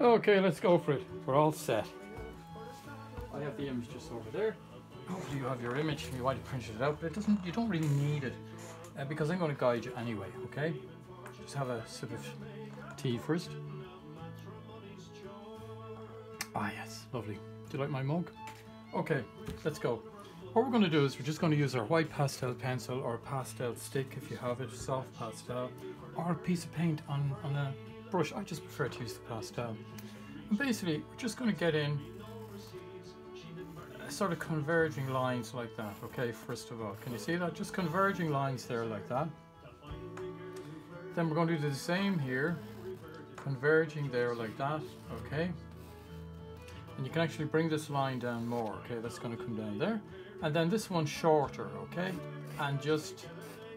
Okay, let's go for it. We're all set. I have the image just over there. Hopefully you have your image. You might have printed it out, but it doesn't. You don't really need it uh, because I'm going to guide you anyway. Okay, just have a sip of tea first. Ah yes, lovely. Do you like my mug? Okay, let's go. What we're going to do is we're just going to use our white pastel pencil or pastel stick if you have it, soft pastel, or a piece of paint on, on a brush. I just prefer to use the pastel. And basically, we're just going to get in uh, sort of converging lines like that, okay, first of all. Can you see that? Just converging lines there like that. Then we're going to do the same here, converging there like that, okay. And you can actually bring this line down more, okay, that's going to come down there. And then this one shorter, okay, and just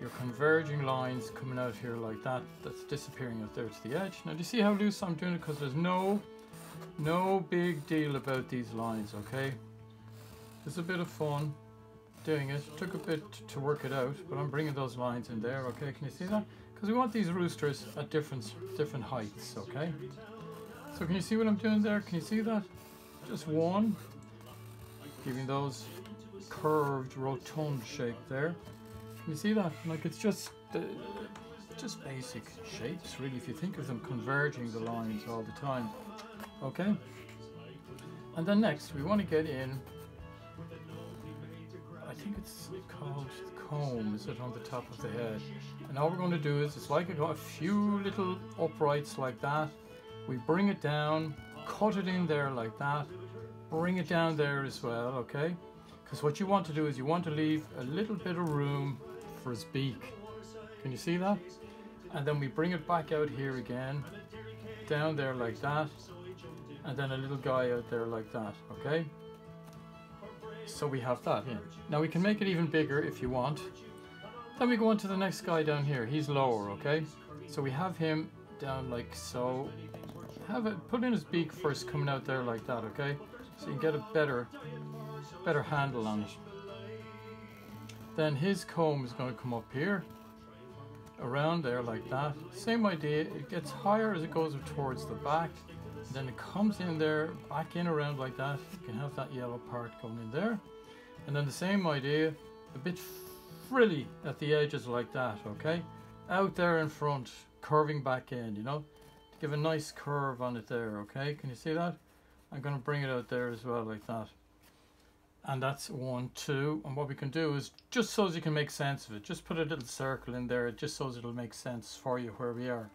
your converging lines coming out here like that, that's disappearing out there to the edge. Now do you see how loose I'm doing it? Because there's no, no big deal about these lines, okay. It's a bit of fun doing it. Took a bit to work it out, but I'm bringing those lines in there, okay? Can you see that? Because we want these roosters at different, different heights, okay? So can you see what I'm doing there? Can you see that? Just one, giving those curved, rotund shape there. You see that? Like it's just, uh, just basic shapes, really, if you think of them converging the lines all the time, okay? And then next, we want to get in I think it's called comb, is it on the top of the head? And all we're going to do is, it's like got a few little uprights like that. We bring it down, cut it in there like that, bring it down there as well, okay? Because what you want to do is you want to leave a little bit of room for his beak. Can you see that? And then we bring it back out here again, down there like that, and then a little guy out there like that, okay? So we have that in. Now we can make it even bigger if you want. Then we go on to the next guy down here. He's lower, okay? So we have him down like so. Have it put in his beak first, coming out there like that, okay? So you get a better, better handle on it. Then his comb is going to come up here, around there like that. Same idea. It gets higher as it goes towards the back. Then it comes in there, back in around like that. You can have that yellow part going in there. And then the same idea, a bit frilly at the edges like that, okay? Out there in front, curving back in, you know? To give a nice curve on it there, okay? Can you see that? I'm going to bring it out there as well like that. And that's one, two. And what we can do is, just so as you can make sense of it, just put a little circle in there, just so it'll make sense for you where we are.